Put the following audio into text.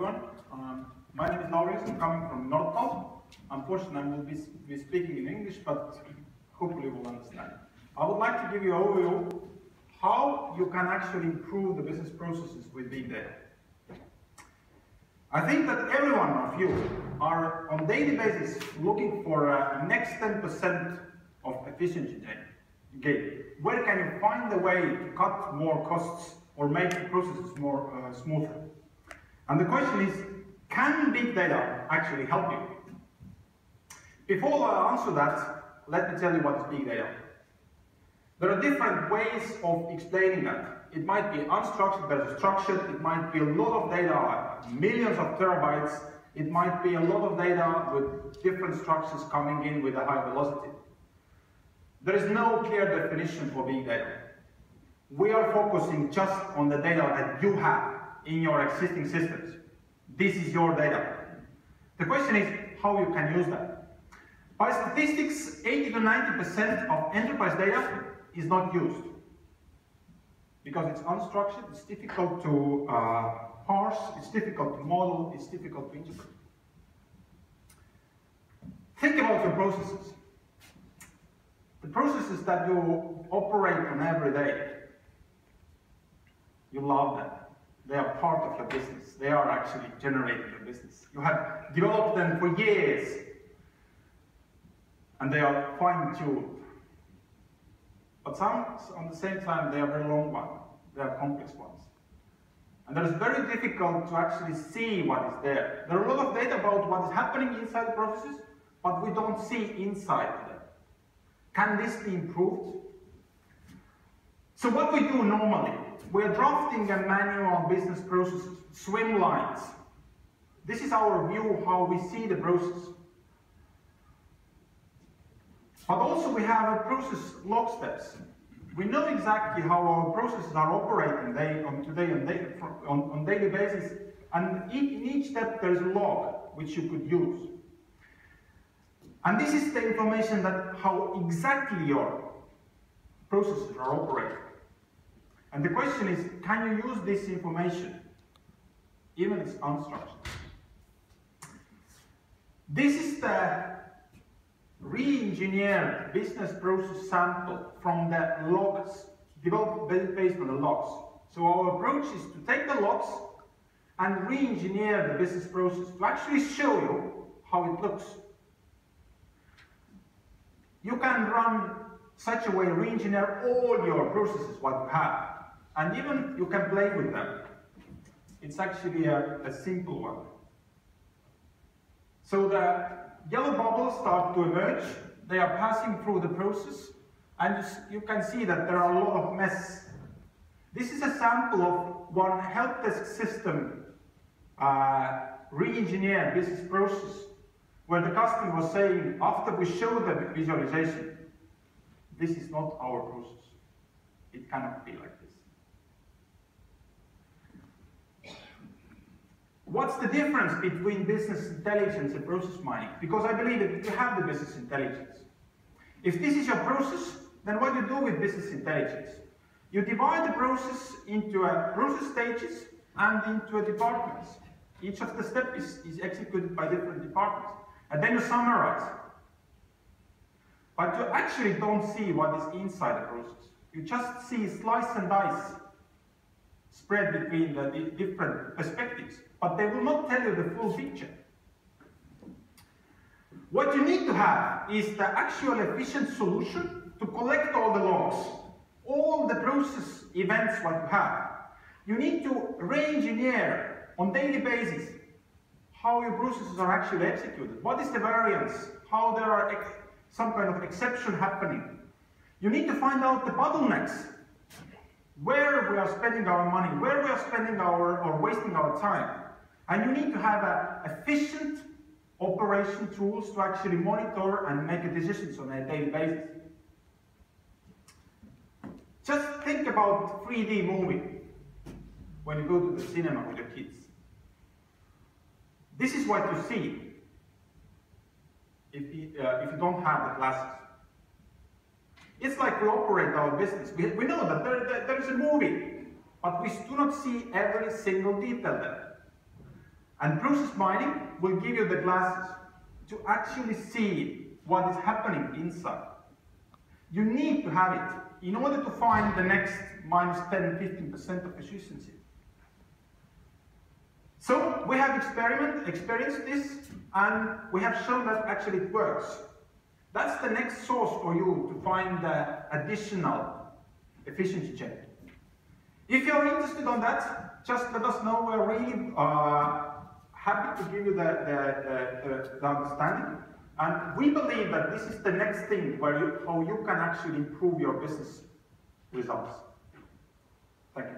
everyone. Um, my name is Lauris. I'm coming from Nortal. Unfortunately, I will be, be speaking in English, but hopefully you will understand. I would like to give you an overview how you can actually improve the business processes with big data. I think that every one of you are on daily basis looking for a next 10% of efficiency gain. Where can you find a way to cut more costs or make the processes more uh, smoother? And the question is, can big data actually help you? Before I answer that, let me tell you what is big data. There are different ways of explaining that. It might be unstructured versus structured, it might be a lot of data, millions of terabytes, it might be a lot of data with different structures coming in with a high velocity. There is no clear definition for big data. We are focusing just on the data that you have in your existing systems. This is your data. The question is how you can use that. By statistics, 80 to 90% of enterprise data is not used because it's unstructured, it's difficult to uh, parse, it's difficult to model, it's difficult to integrate. Think about your processes. The processes that you operate on every day, you love them. They are part of your business. They are actually generating your business. You have developed them for years, and they are fine-tuned. But some, on the same time, they are very long ones. They are complex ones. And it is very difficult to actually see what is there. There are a lot of data about what is happening inside the processes, but we don't see inside them. Can this be improved? So what we do normally, we're drafting a manual on business processes, swim lines. This is our view how we see the process. But also we have a process log steps. We know exactly how our processes are operating day on today on, day, on, on daily basis, and in each step there is a log which you could use. And this is the information that how exactly your processes are operating. And the question is, can you use this information, even it's unstructured? This is the re-engineered business process sample from the logs, developed based on the logs. So our approach is to take the logs and re-engineer the business process to actually show you how it looks. You can run such a way, re-engineer all your processes, what you have, and even you can play with them. It's actually a, a simple one. So the yellow bubbles start to emerge. They are passing through the process, and you can see that there are a lot of mess. This is a sample of one help desk system uh, re-engineered business process, where the customer was saying, after we show the visualization, this is not our process. It cannot be like this. What's the difference between business intelligence and process mining? Because I believe that you have the business intelligence. If this is your process, then what do you do with business intelligence? You divide the process into a process stages and into a departments. Each of the steps is, is executed by different departments. And then you summarize. But you actually don't see what is inside the process. You just see slice and dice spread between the different perspectives but they will not tell you the full picture. What you need to have is the actual efficient solution to collect all the logs, all the process events what you have. You need to re-engineer on daily basis how your processes are actually executed. What is the variance? How there are some kind of exception happening. You need to find out the bottlenecks. Where we are spending our money, where we are spending our or wasting our time. And you need to have a efficient operation tools to actually monitor and make decisions on a daily basis. Just think about 3D movie when you go to the cinema with your kids. This is what you see if you, uh, if you don't have the glasses. It's like we operate our business. We, we know that there, there, there is a movie, but we do not see every single detail there. And process mining will give you the glasses to actually see what is happening inside. You need to have it in order to find the next minus 10, 15% of efficiency. So we have experiment, experienced this, and we have shown that actually it works. That's the next source for you to find the additional efficiency check. If you're interested on that, just let us know. We're really uh, happy to give you the, the, the, uh, the, understanding. And we believe that this is the next thing where you, how you can actually improve your business results. Thank you.